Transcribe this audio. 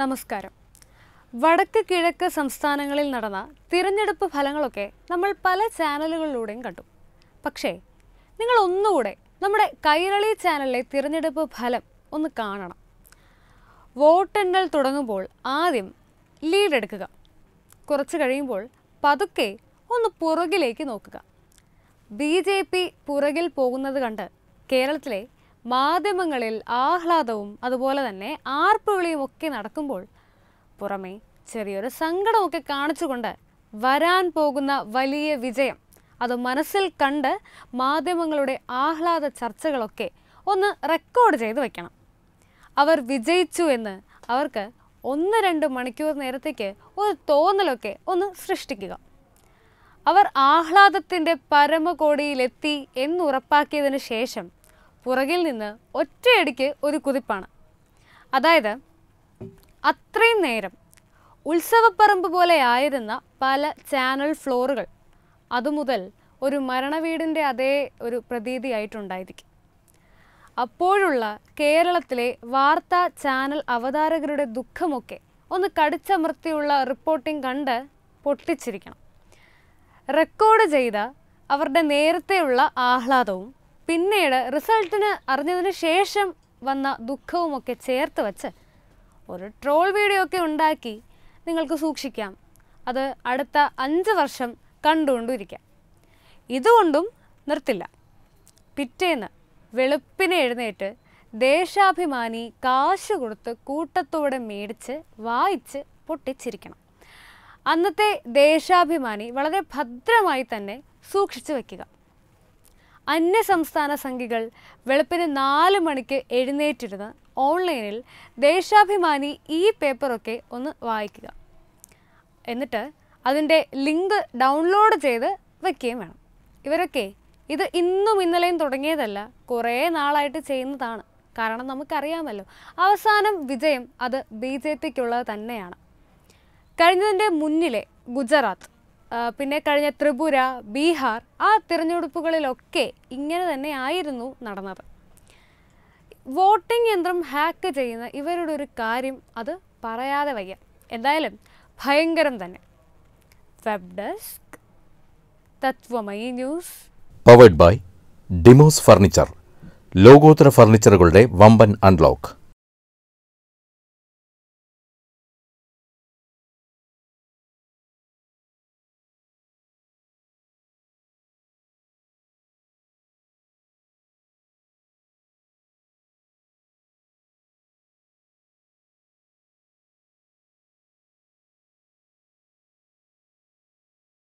നമസ്കാരം. വടക്ക് കിഴക്ക് സംസ്ഥാനങ്ങളിൽ നടന്ന തിരഞ്ഞെടുപ്പ് ഫലങ്ങളൊക്കെ നമ്മൾ പല ചാനലുകളിലൂടെയും കണ്ടു. പക്ഷേ നിങ്ങൾ ഒന്നുകൂടെ നമ്മുടെ കൈരളി ചാനലിലെ തിരഞ്ഞെടുപ്പ് ഫലം ഒന്ന് കാണണം. വോട്ടെണ്ണൽ തുടങ്ങുമ്പോൾ ആദ്യം ലീഡ് എടുക്കുക. കുറച്ച് കഴിയുമ്പോൾ പതുക്കെ ഒന്ന് പുറകിലേക്ക് നോക്കുക. ബി ജെ പി പുറകിൽ പോകുന്നത് കണ്ട് കേരളത്തിലെ മാധ്യമങ്ങളിൽ ആഹ്ലാദവും അതുപോലെ തന്നെ ആർപ്പുവിളിയും ഒക്കെ നടക്കുമ്പോൾ പുറമേ ചെറിയൊരു സങ്കടമൊക്കെ കാണിച്ചുകൊണ്ട് വരാൻ പോകുന്ന വലിയ വിജയം. അത് മനസ്സിൽ കണ്ട് മാധ്യമങ്ങളുടെ ആഹ്ലാദ ചർച്ചകളൊക്കെ ഒന്ന് റെക്കോർഡ് ചെയ്ത് വെക്കണം. അവർ വിജയിച്ചു എന്ന് അവർക്ക് ഒന്ന് രണ്ട് മണിക്കൂർ നേരത്തേക്ക് ഒരു തോന്നലൊക്കെ ഒന്ന് സൃഷ്ടിക്കുക. അവർ ആഹ്ലാദത്തിന്റെ പരമകോടിയിലെത്തി എന്നുറപ്പാക്കിയതിന് ശേഷം പുറകിൽ നിന്ന് ഒറ്റയടിക്ക് ഒരു കുതിപ്പാണ്. അതായത് അത്രയും നേരം ഉത്സവപ്പറമ്പ് പോലെ ആയിരുന്ന പല ചാനൽ ഫ്ലോറുകൾ അതുമുതൽ ഒരു മരണവീടിന്റെ അതേ ഒരു പ്രതീതിയായിട്ടുണ്ടായിരിക്കും അപ്പോഴുള്ള കേരളത്തിലെ വാർത്താ ചാനൽ അവതാരകരുടെ ദുഃഖമൊക്കെ ഒന്ന് കടിച്ചമർത്തിയുള്ള റിപ്പോർട്ടിംഗ് കണ്ട് പൊട്ടിച്ചിരിക്കണം. റെക്കോർഡ് ചെയ്ത അവരുടെ നേരത്തെയുള്ള ആഹ്ലാദവും പിന്നീട് റിസൾട്ടിന് അറിഞ്ഞതിന് ശേഷം വന്ന ദുഃഖവുമൊക്കെ ചേർത്ത് വച്ച് ഒരു ട്രോൾ വീഡിയോ ഒക്കെ ഉണ്ടാക്കി നിങ്ങൾക്ക് സൂക്ഷിക്കാം. അത് അടുത്ത അഞ്ച് വർഷം കണ്ടുകൊണ്ടിരിക്കാം. ഇതുകൊണ്ടും നിർത്തില്ല. പിറ്റേന്ന് വെളുപ്പിനെ എഴുന്നേറ്റ് ദേശാഭിമാനി കാശ് കൊടുത്ത് കൂട്ടത്തോടെ മേടിച്ച് വായിച്ച് പൊട്ടിച്ചിരിക്കണം. അന്നത്തെ ദേശാഭിമാനി വളരെ ഭദ്രമായി തന്നെ സൂക്ഷിച്ചു വയ്ക്കുക അന്യസംസ്ഥാന സംഘികൾ വെളുപ്പിന് നാല് മണിക്ക് എഴുന്നേറ്റിരുന്ന് ഓൺലൈനിൽ ദേശാഭിമാനി ഈ പേപ്പറൊക്കെ ഒന്ന് വായിക്കുക. എന്നിട്ട് അതിന്റെ ലിങ്ക് ഡൗൺലോഡ് ചെയ്ത് വയ്ക്കുകയും വേണം. ഇവരൊക്കെ ഇത് ഇന്നും ഇന്നലെയും തുടങ്ങിയതല്ല കുറേ നാളായിട്ട് ചെയ്യുന്നതാണ്. കാരണം നമുക്കറിയാമല്ലോ അവസാനം വിജയം അത് ബി ജെ പിക്കുള്ളത് തന്നെയാണ്. കഴിഞ്ഞതിന്റെ മുന്നിലെ ഗുജറാത്ത് പിന്നെ കഴിഞ്ഞ ത്രിപുര ബീഹാർ ആ തിരഞ്ഞെടുപ്പുകളിലൊക്കെ ഇങ്ങനെ തന്നെ ആയിരുന്നു നടന്നത്. വോട്ടിംഗ് യന്ത്രം ഹാക്ക് ചെയ്യുന്ന ഇവരുടെ ഒരു കാര്യം അത് പറയാതെ വയ്യ. എന്തായാലും ഭയങ്കരം തന്നെ. Web desk Tatwamayi news. Powered by Dimos furniture ലോകോത്തര ഫർണിച്ചറുകളുടെ വമ്പൻ അൺലോക്ക്.